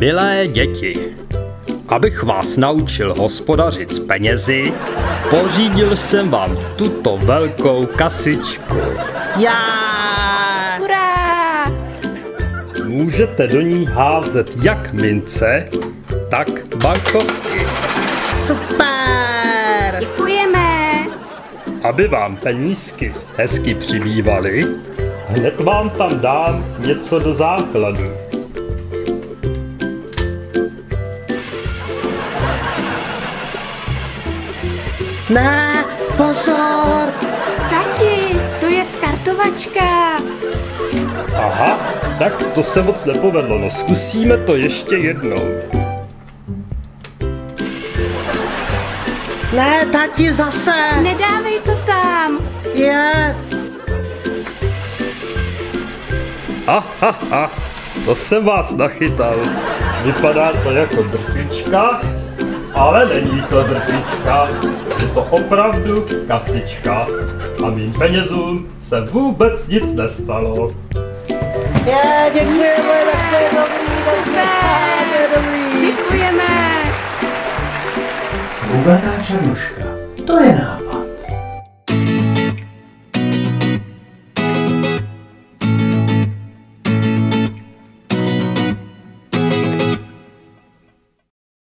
Milé děti, abych vás naučil hospodařit s penězi, pořídil jsem vám tuto velkou kasičku. Já! Hurá! Můžete do ní házet jak mince, tak bankovky. Super! Děkujeme! Aby vám penízky hezky přibývaly, hned vám tam dám něco do základu. Ne, pozor! Tati, to je skartovačka. Aha, tak to se moc nepovedlo, no zkusíme to ještě jednou. Ne, tati, zase! Nedávej to tam. Je! Ha, ha, ha, to jsem vás nachytal. Vypadá to jako drtička, ale není to drtička. Je to opravdu kasička. A mým penězům se vůbec nic nestalo. Je, děkujeme, tak to je dobrý, Super! to je dobrý. Děkujeme! Černoška. To je nápad.